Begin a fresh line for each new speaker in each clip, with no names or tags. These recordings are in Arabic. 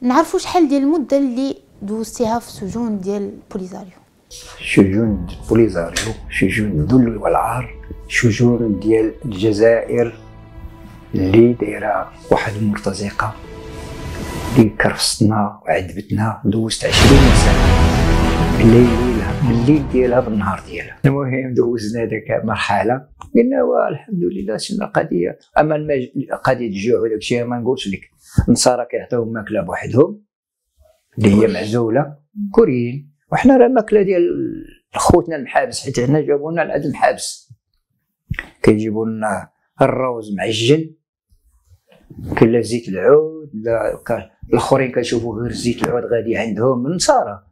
نعرفوا شحال ديال المدة اللي دوزتيها في السجون ديال بوليزاريو.
سجون بوليزاريو سجون الذل والعار سجون ديال الجزائر اللي دايرة واحد المرتزقة اللي كرفستنا وعذبتنا دوزت عشرين سنة. الليل بالليل ديالها بالنهار ديالها. المهم دوزنا ديك مرحلة قلنا والحمد لله سنا قضية. أما. قضية الجوع وداك الشيء ما نقولش لك. النصارى كيعطيوهم ماكلة بوحدهم اللي هي معزولة كوريين. وحنا راه الماكله ديال خوتنا المحابس حيت هنا جابوا لنا العاد المحابس كيجيبوا لنا الروز معجن كلا زيت العود لا الآخرين كنشوفوا غير زيت العود غادي عندهم النصارى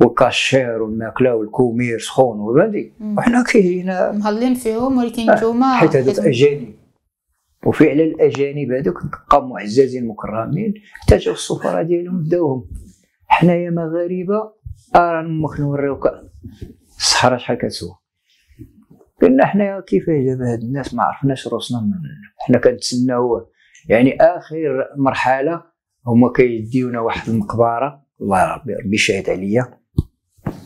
والكاشير والماكلة والكومير سخون وهادي وحنا كاين
مهلين فيهم ولكن نتوما
آه، حيت هذوك أجانب. وفعلا الأجانب هذوك بقاو معززين مكرمين حتى جاو السفراء ديالهم داوهم. حنايا مغاربة ارا أمك نوريوك الصحراء شحال كتسوى. قلنا حنايا كيفاه جاب هاد الناس ما عرفناش روسنا من حنا كنتسناو يعني آخر مرحلة هما كيديونا واحد المقبرة. الله ربي ربي شاهد عليا.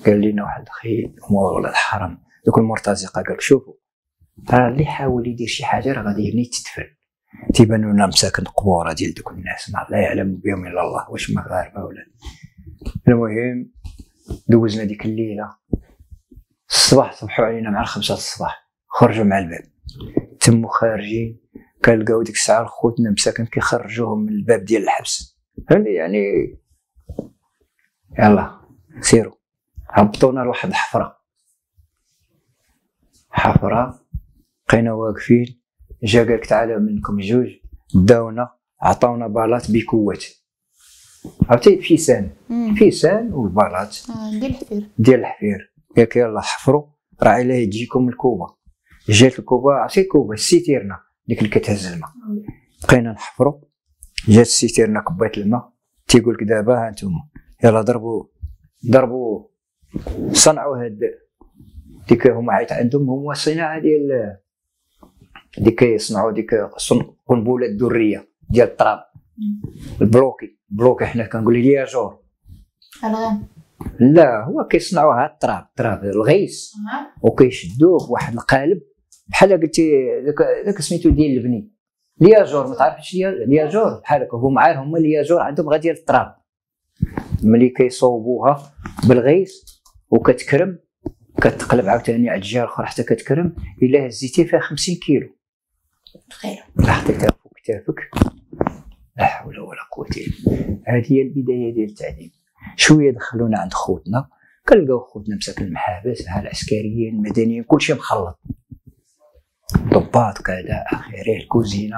قال لنا واحد أخي هو ولد الحرام دوك المرتزقة قال شوفوا. اللي حاول يدير شي حاجة راه غادي يهني تدفن تيبانوا لنا مساكن قبورة ديال دوك الناس لا يعلم بهم إلا الله واش مغاربه ولا المهم دوزنا ديك الليلة. الصباح صبحوا علينا مع الخمسة الصباح خرجوا مع الباب. تموا خارجين كنلقاو ديك الساعة خوتنا مساكن كيخرجوهم من الباب ديال الحبس. يعني يلا سيروا هبطونا لواحد الحفره حفرة بقينا واقفين جا قالك تعالى منكم جوج داونا عطاونا بالات بكوات عرفتي فيسان فيسان وبالات.
آه، ديال الحفير.
ديال الحفير. قالك يلا حفروا راه علاه تجيكم الكوبه جات الكوبه عرفتي الكوبه السيتيرنا ديك اللي كتهز الماء. بقينا نحفروا جات السيتيرنا كبات الماء. تيقول لك دابا ها أنتم يلا ضربوا ضربوا صنعوا هاد ديك هما عيط عندهم هما صناعة ديال ديك يصنعوا ديك قنبلة الذريه ديال التراب. البلوكي بلوكي حنا كنقول لياجور
الغام
لا هو كيصنعوها التراب التراب الغيس وكيشدوه بواحد القالب. بحال قلتي داك سميتو ديال البني. لياجور ما تعرفش لياجور بحال هكا هما عار هما لياجور عندهم ديال التراب. ملي كيصوبوها بالغيس وكتكرم كتقلب عاوتاني على الجهة الأخرى حتى كتكرم إلا هزيتي فيها 50 كيلو.
تخيل.
حطيتها فوق كتافك لا حول ولا قوة إلا هذه هي البداية ديال التعليم. شوية دخلونا عند خوتنا. كنلقاو خوتنا مساكن المحابس. ها العسكريين المدنيين كلشي مخلط. ضباط كذا اخره الكوزينة.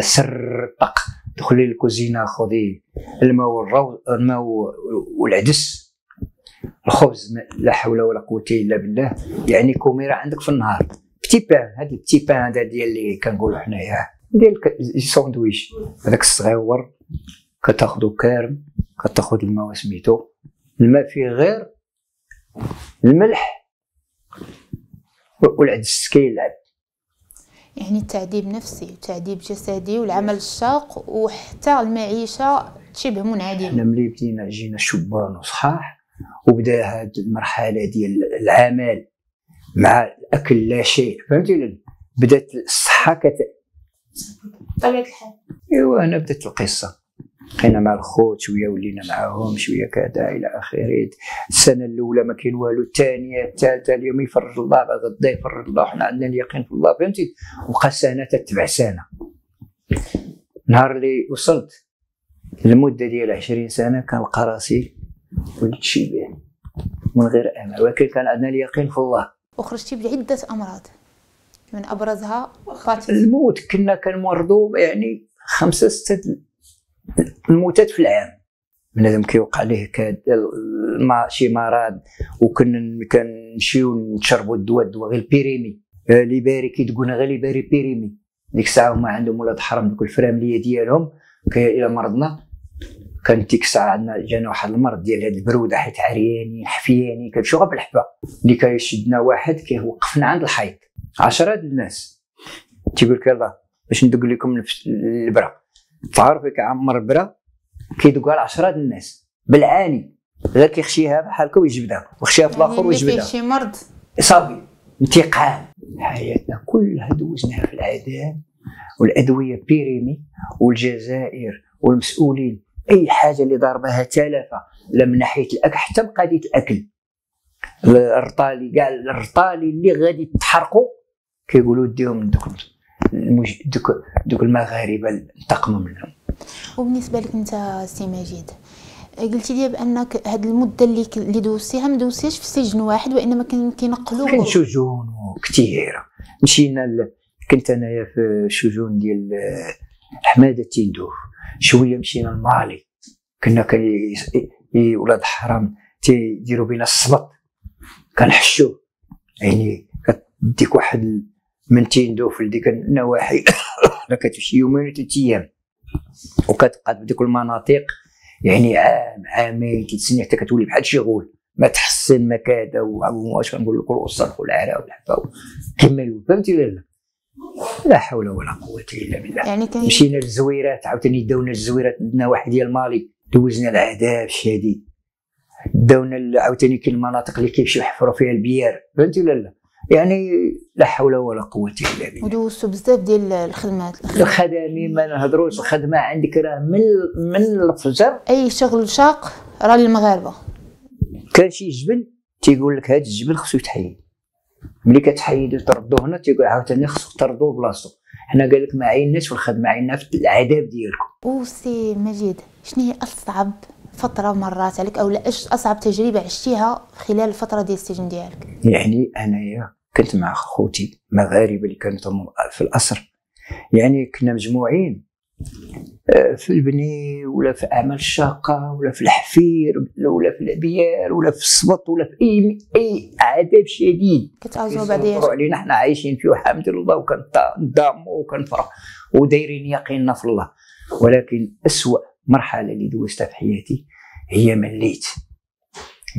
سر طق دخلي للكوزينة خذي الماء والروز الماء والعدس. الخبز لا حول ولا قوة إلا بالله. يعني كوميرة عندك في النهار. بتي بان هذا البتي بان هذا ديال اللي كنقولوا حنايا ديال الساندويش. هذاك الصغيور كتاخذو كارم كتاخذ الماء سميتو. الماء فيه غير الملح والعدس كيلعب
يعني التعذيب نفسي التعذيب جسدي والعمل الشاق وحتى المعيشة شبه منعدمة.
حنا ملي بدينا جينا شبان وصحاح وبدا هاد المرحلة ديال العمل. مع الأكل لا شيء. فهمتي بدأت الصحة كت
الحال.
إيوا هنا بدأت القصة. بقينا مع الخوت شوية ولينا معاهم شوية كذا إلى آخره. السنة الأولى ما كاين والو الثانية الثالثة اليوم يفرج الله بعد غدا يفرج الله. حنا عندنا اليقين في الله فهمتي؟ وبقى سنة تتبع سنة. نهار اللي وصلت المده ديال 20 سنة كنلقى راسي وليت شيبان من غير أمل. ولكن كان عندنا اليقين في الله.
وخرجتي بعدة أمراض من أبرزها
الموت كنا كنمرضوا يعني خمسة ستة الموتات في العام. بنادم كيوقع ليه شي مرض وكنا كنمشيو نشربوا الدواء الدواء غير بيريمي آه، لي باري كيدقونا غير لي باري بيريمي ديك الساعة هما عندهم ولاد حرام دوك الفراملية ديالهم إلى مرضنا. كان ديك الساعة عندنا جانا واحد المرض ديال هاد البرودة حيت عريانين حفيانين كنمشيو غير بالحبة. اللي كيشدنا واحد كيوقفنا عند الحيط. عشرة الناس. تيقول لك يلاه باش ندق لكم البرا تعرف كيعمر برا كيدق على عشرة الناس. بالعاني. غير كيخشيها بحال هكا ويجبدها. وخشيها في
يعني الآخر فيه
ويجبدها.
شي مرض.
صافي. انتقام حياتنا كلها دوزناها في العذاب والأدوية périmés والجزائر والمسؤولين. أي حاجة اللي ضربها تلفة لا من ناحية الأكل حتى بقضيه الأكل. الرطالي كاع الرطالي اللي غادي تحرقوا كيقولوا ديهم من دوك المج... دوك دوك المغاربة انتقموا منهم.
وبالنسبة لك أنت سي مجيد قلتي لي بأنك هاد المدة اللي اللي دوزتيها ما دوزتيهاش في سجن واحد وإنما كان كينقلوا
كاين شجون كثيره مشينا ل... كنت أنايا في الشجون ديال حمادة تيندوف شوية مشينا لمالي كنا كي ولاد الحرام تيديروا بينا الصبط كنحشو يعني كديك واحد من تيندوف لديك النواحي. كتمشي يومين وثلاث أيام. وكتبقى بديك المناطق. يعني عام عامين ثلاث سنين حتى كتولي بحال شي غول. ما تحسن ما كذا واش كنقول لك والصرف والعراء والحبه كملوا فهمتي ولا لا؟ لا حول ولا قوة إلا بالله.
يعني كان
مشينا للزويرات عاوتاني داونا للزويرات النواحي ديال مالي دوزنا العذاب الشديد داونا عاوتاني كاين المناطق اللي كيمشيو يحفروا فيها البيار. فهمتي ولا لا؟ يعني لا حول ولا قوة إلا بالله.
ودوزتوا بزاف ديال الخدمات.
الخدمي ما نهضروش الخدمة عندك راه من من الفجر.
أي شغل شاق راه للمغاربة.
كان شي جبل تيقول لك هذا الجبل خصو يتحيد. ملي كتحيدو تردو هنا تيقول عاوتاني خصو تردو بلاصتو. حنا قال لك ما عيناش في الخدمة عينا في العذاب ديالكم.
وسي مجيد شنو هي أصعب فترة مرات عليك أو لا اش أصعب تجربة عشتيها خلال الفترة ديال السجن ديالك؟
يعني أنايا كنت مع خوتي مغاربة اللي كانوا في الأسر. يعني كنا مجموعين. في البني ولا في أعمال الشاقة ولا في الحفير ولا في الأبيار ولا في الصبط ولا في أي أي عذاب شديد. كيصبروا
بعضياتكم
علينا حنا عايشين فيه والحمد لله وكنضاموا وكنفرح ودايرين يقيننا في الله. ولكن أسوأ مرحلة اللي دوزتها في حياتي هي مليت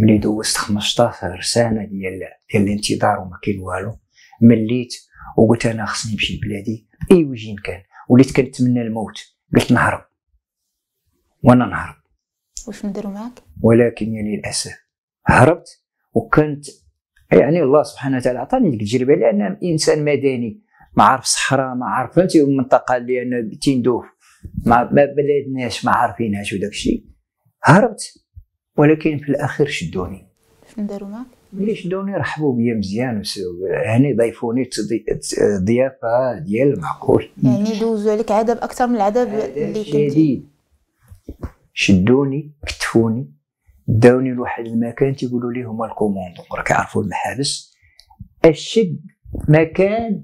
ملي دوزت 15 سنه ديال ديال الانتظار وما كاين والو. مليت وقلت أنا خصني نمشي لبلادي. أي وجين كان. وليت كنتمنى الموت. قلت نهرب. وأنا نهرب.
واش نديروا معاك؟
ولكن يعني للأسف هربت وكنت يعني الله سبحانه وتعالى عطاني ديك التجربة لأن إنسان مدني ما عارف صحراء ما عارف فهمتي؟ المنطقة اللي أنا تندوف ما بلدناش ما عارفينهاش وداك الشيء. هربت ولكن في الأخير شدوني.
واش نديروا معاك؟
ملي شدوني رحبوا بيا مزيان هاني ضيفوني ضيافة ديال المعقول
يعني دوزوا عليك عذاب أكثر من العذاب اللي كنتي.
شديد. شدوني كتفوني داوني لواحد المكان تيقولوا لي هما الكوموندو راك كيعرفوا المحابس. الشد مكان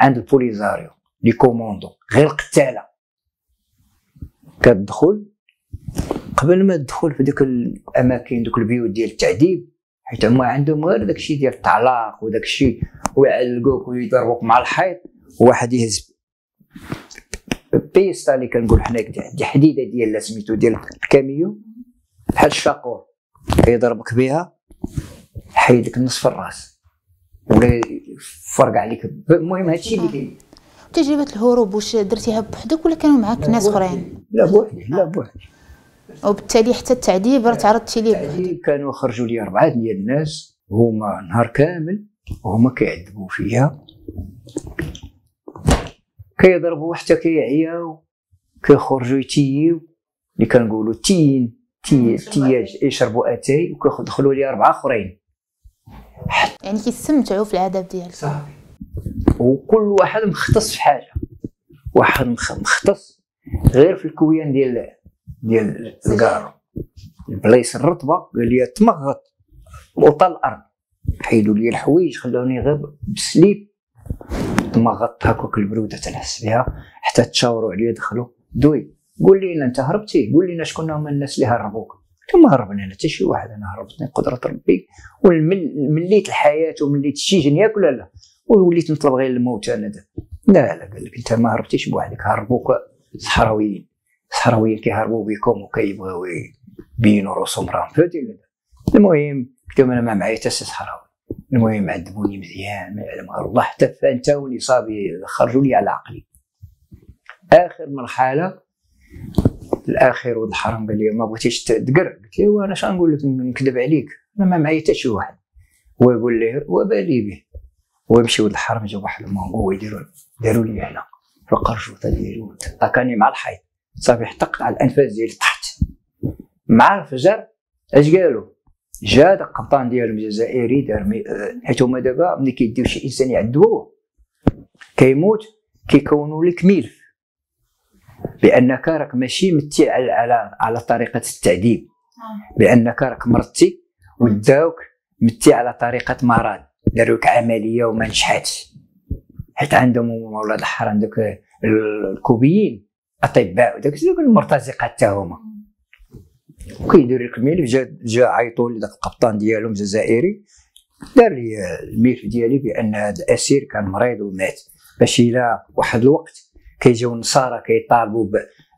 عند البوليزاريو لي كوموندو غير قتالة. كتدخل قبل ما تدخل في ديك الأماكن دوك البيوت ديال التعذيب حيت هما عندهم غير داكشي ديال التعلاق وداكشي ويعلقوك ويضربوك مع الحيط وواحد يهز بيستا اللي كنقول حنا دي حديدة ديال لا سميتو ديال الكاميو بحال الشاقور يضربك بها حيد لك نصف الراس. ولا يفرق عليك. المهم هادشي اللي كاين.
تجربة الهروب واش درتيها بوحدك ولا كانوا معاك ناس أخرين؟
لا بوحدي لا بوحدي.
وبالتالي حتى التعذيب راه تعرضتي ليه
يعني كانوا خرجوا لي أربعة ديال الناس هما نهار كامل وهما كيعذبوا فيا. كيضربوا حتى كيعياو كيخرجوا يتييو. اللي كنقولوا تين تي تياج يشربوا أتاي وكيدخلوا لي أربعة آخرين.
يعني كيستمتعوا في العذاب ديالك.
صافي. وكل واحد مختص في حاجة. واحد مخ- مختص غير في الكويان ديال ديال الكارو البلايص الرطبة قال لي تمغط وطا الأرض. حيدوا لي الحوايج خلوني غير ب slip. تمغط هكاك البرودة تنحس بها حتى تشاوروا عليا دخلوا. دوي قول لي أنت هربتي. قول لنا شكون هما الناس اللي هربوك. ما هربنا أنا حتى شي واحد. أنا هربتني قدره ربي. ومليت الحياة ومليت السجن ياك ولا لا؟ وليت نطلب غير الموت أنا دا. لا لا قال لك أنت ما هربتيش بوحدك. هربوك صحراويين. صحراويين كيهربوا بكم وكيبغيو يبينوا راسهم راهم لا؟ المهم قلت لهم أنا ما معايا حتى سي صحراوي المهم عذبوني مزيان ما يعلم الله حتى فانتوني صافي خرجوا لي على عقلي آخر مرحله الاخير ولد الحرام قال لي ما بغيتيش تقر قلت له وأنا اش نقول لك؟ نكذب عليك. أنا ما معايا حتى شي واحد. هو يقول لي وبالي به. ويمشي ولد الحرام جا واحد المهم هو يديروا داروا لي هنا. في القرشوطه ديالي كاني مع الحيط. صافي حتى قطع الأنفاس ديالي تحت مع الفجر اش قالوا؟ جا داك القبطان ديالهم الجزائري دار حيت هما دابا ملي كيديو شي إنسان يعذبوه كيموت كيكونوا لك ميلف. بأنك راك ماشي متي على على, على طريقة التعذيب. بأنك راك مرضتي وداوك متي على طريقة مرض. داروا لك عملية وما نجحتش. حيت عندهم ولاد الحرام دوك الكوبيين. أطباء وداك المرتزقات حتى هما. وكيدير لك الملف جا جا عيطوا لي داك القبطان ديالهم الجزائري دار لي الملف ديالي بأن هذا الأسير كان مريض ومات. باش إلى واحد الوقت كيجيو النصارى كيطالبوا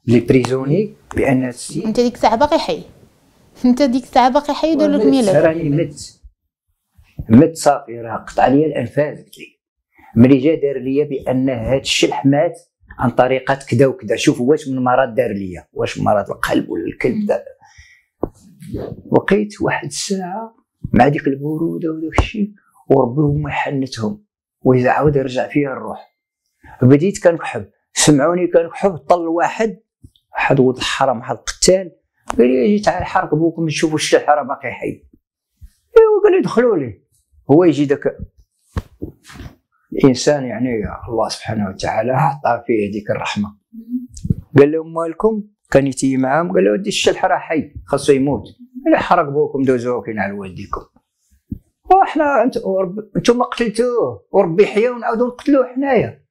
les prisonniers بأن
السيد أنت ديك الساعة باقي حي. أنت ديك الساعة باقي حي ودار لك. ملف
راني مت. مت صافي راه قطع لي الانفاس قلت لك ملي جا دار لي بأن هذا الشلح مات عن طريقة كذا وكذا شوف واش من مرض دار ليا واش مرض القلب ولا الكلب دار. بقيت واحد الساعة مع ديك البرودة وداك الشيء وربي هما حنتهم. وإذا عاود رجع فيها الروح. بديت كنكحب. سمعوني كنكحب طل واحد واحد ولد الحرام واحد القتال قال لي أجي تعال حرك بوكم نشوفوا الشيخ راه باقي حي. إيوا قال لي دخلوا لي. هو يجي داك الانسان يعني الله سبحانه وتعالى عطى فيه ديك الرحمة. قال لهم مالكم؟ كان يتي معاهم قال له ودي الشلح راه حي خاصو يموت. قال حرق بوكم دوزوه كاين على والديكم. وحنا أنتم قتلتوه وربي حيا ونعاودو نقتلوه حنايا.